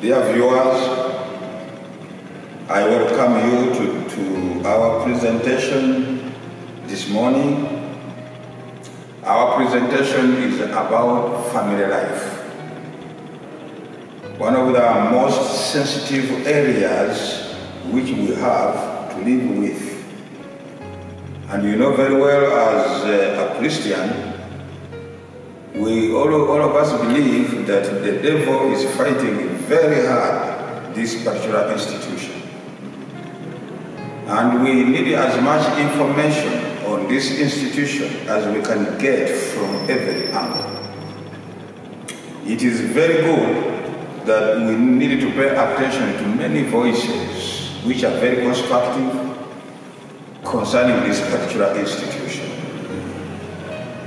Dear viewers, I welcome you to, to our presentation this morning. Our presentation is about family life. One of the most sensitive areas which we have to live with. And you know very well as uh, a Christian, we all, all of us believe that the devil is fighting very hard this particular institution. And we need as much information on this institution as we can get from every angle. It is very good that we need to pay attention to many voices which are very constructive concerning this particular institution.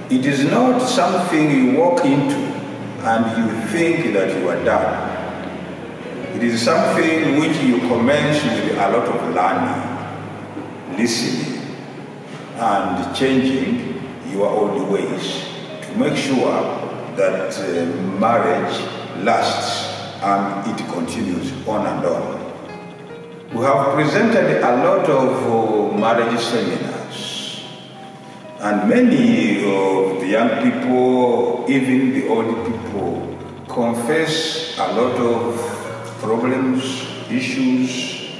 It is not something you walk into and you think that you are done. It is something which you commence with a lot of learning, listening, and changing your old ways to make sure that uh, marriage lasts and it continues on and on. We have presented a lot of uh, marriage seminars and many of the young people, even the old people, confess a lot of problems, issues,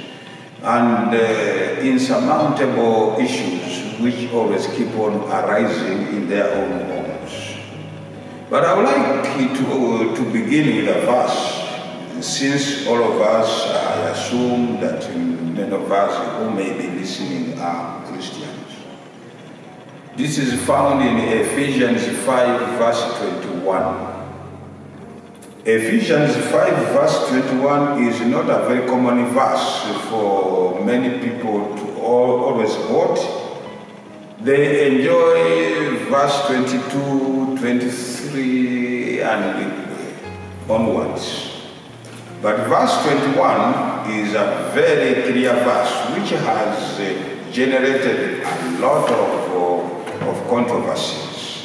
and uh, insurmountable issues which always keep on arising in their own homes. But I would like to, to begin with a verse, since all of us, I assume that many of us who may be listening are Christians. This is found in Ephesians 5 verse 21. Ephesians 5 verse 21 is not a very common verse for many people to always quote. They enjoy verse 22, 23 and onwards. But verse 21 is a very clear verse which has generated a lot of, of controversies.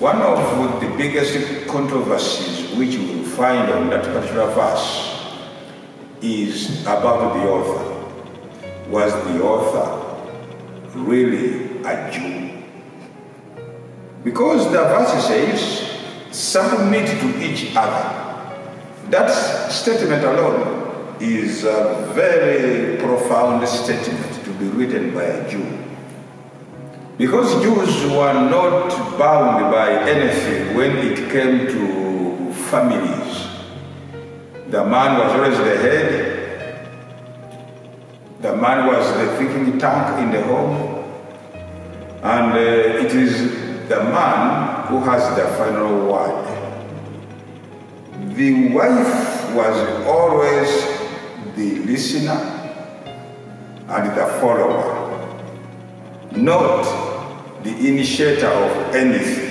One of the biggest controversies which you will find on that particular verse is about the author. Was the author really a Jew? Because the verse says, submit to each other. That statement alone is a very profound statement to be written by a Jew. Because Jews were not bound by anything when it came to families. The man was always the head. The man was the thinking tank in the home. And uh, it is the man who has the final word. The wife was always the listener and the follower, not the initiator of anything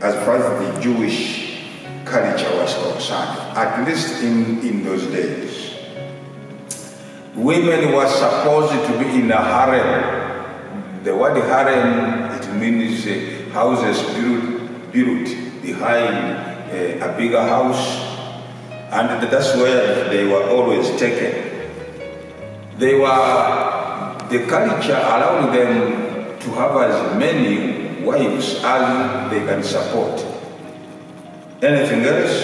as far as the Jewish culture was concerned, at least in, in those days. Women were supposed to be in a harem. The word harem, it means uh, houses built, built behind uh, a bigger house, and that's where they were always taken. They were, the culture allowed them to have as many wives as they can support. Anything else,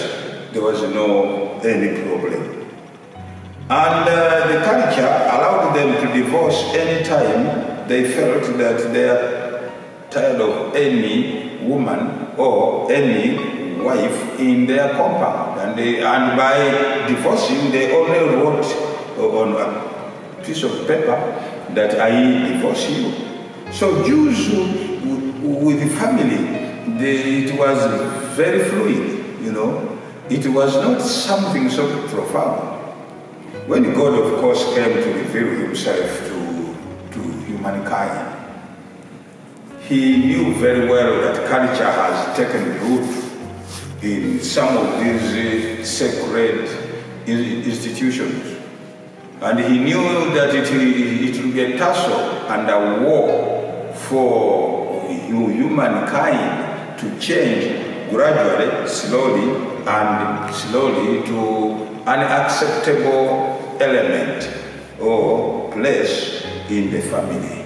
there was no any problem. And uh, the culture allowed them to divorce anytime they felt that they are tired of any woman or any wife in their compound. And, they, and by divorcing, they only wrote on a piece of paper that I divorce you. So Jews with the family, they, it was very fluid, you know. It was not something so profound. When God, of course, came to reveal himself to, to humankind, he knew very well that culture has taken root in some of these uh, sacred institutions. And he knew that it, it would be a tussle and a war for humankind to change gradually, slowly, and slowly to an acceptable element or place in the family.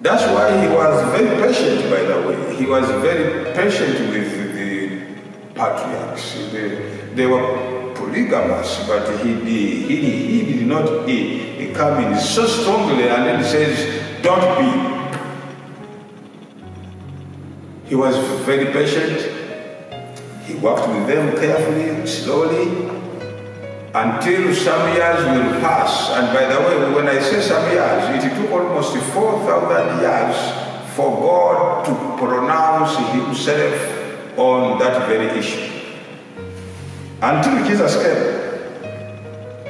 That's why he was very patient, by the way. He was very patient with the patriarchs. They, they were polygamous, but he, he, he, did not he, he come in so strongly and then says, don't be. He was very patient. He worked with them carefully, slowly, until some years will pass. And by the way, when I say some years, it took almost 4,000 years for God to pronounce himself on that very issue. Until Jesus came.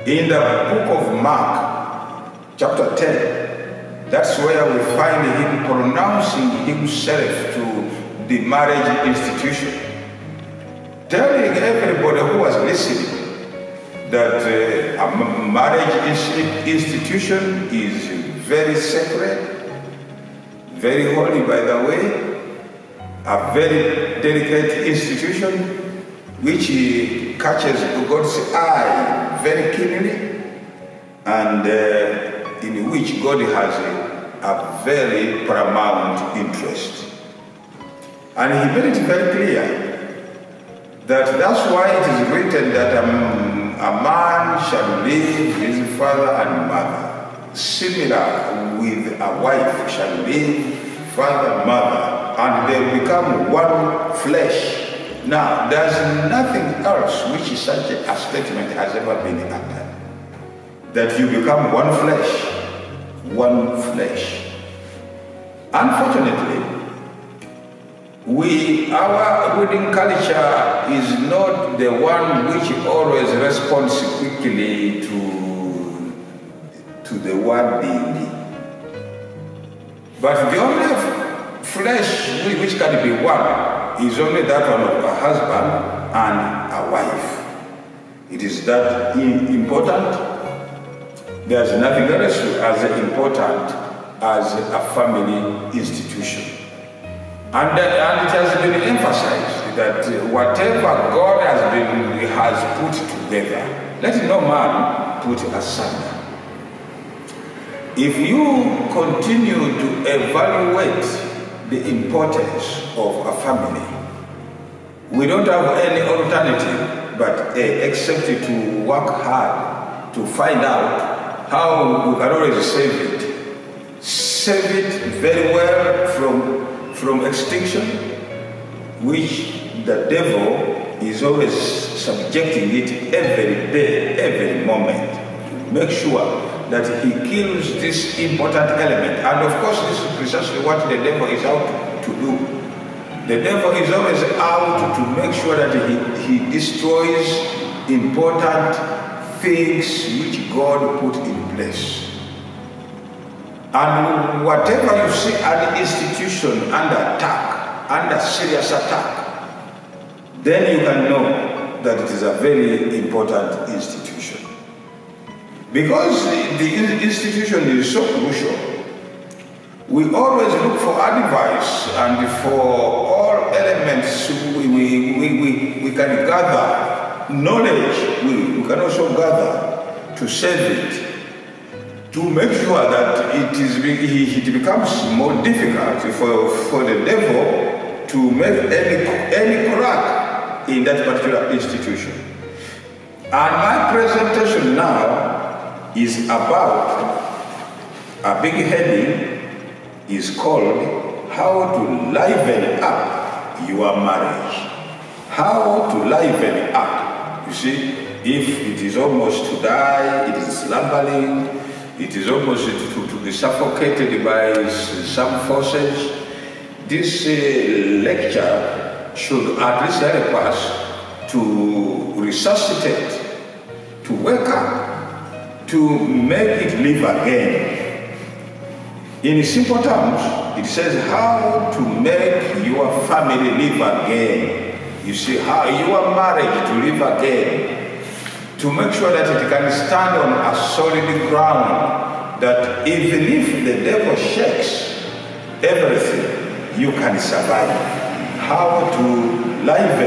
In the book of Mark, chapter 10, that's where we find him pronouncing himself to the marriage institution. Telling everybody who was listening that uh, a marriage institution is very sacred, very holy by the way, a very delicate institution which catches God's eye very keenly and uh, in which God has a, very paramount interest. And he made it very clear that that's why it is written that a, a man shall leave his father and mother. Similar with a wife shall leave father, and mother, and they become one flesh. Now, there's nothing else which such a statement has ever been uttered. That you become one flesh, one flesh. Unfortunately, we, our wedding culture is not the one which always responds quickly to, to the word baby. But the only flesh which can be one is only that one of a husband and a wife. It is that important. There's nothing else as important as a family institution. And, and it has been emphasized that whatever God has been has put together, let no man put asunder. If you continue to evaluate the importance of a family, we don't have any alternative but uh, except to work hard to find out how we can always save it. Save it very well from from extinction, which the devil is always subjecting it every day, every moment. Make sure that he kills this important element. And of course, this is precisely what the devil is out to do. The devil is always out to make sure that he, he destroys important things which God put in place. And whatever you see an institution under attack, under serious attack, then you can know that it is a very important institution. Because the institution is so crucial, we always look for advice and for all elements we, we, we, we, we can gather knowledge, we, we can also gather to save it to make sure that it, is, it becomes more difficult for, for the devil to make any, any crack in that particular institution. And my presentation now is about a big heading is called How to Liven Up Your Marriage. How to liven up. You see, if it is almost to die, it is slumbering, it is almost to, to be suffocated by some forces. This uh, lecture should at least help us to resuscitate, to wake up, to make it live again. In simple terms, it says how to make your family live again. You see, how your marriage to live again to make sure that it can stand on a solid ground, that even if the devil shakes everything, you can survive. How to live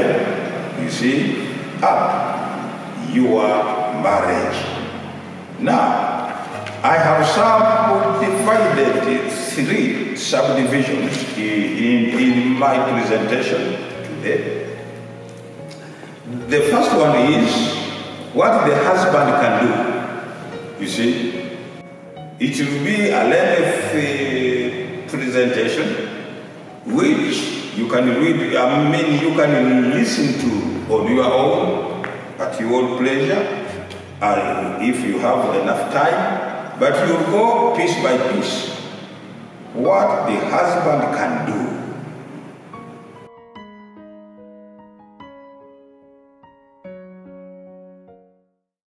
you see, up your marriage. Now, I have subdivided three subdivisions in, in my presentation today. The first one is what the husband can do. You see, it will be a lengthy presentation which you can read, I mean, you can listen to on your own at your own pleasure and if you have enough time, but you go piece by piece. What the husband can do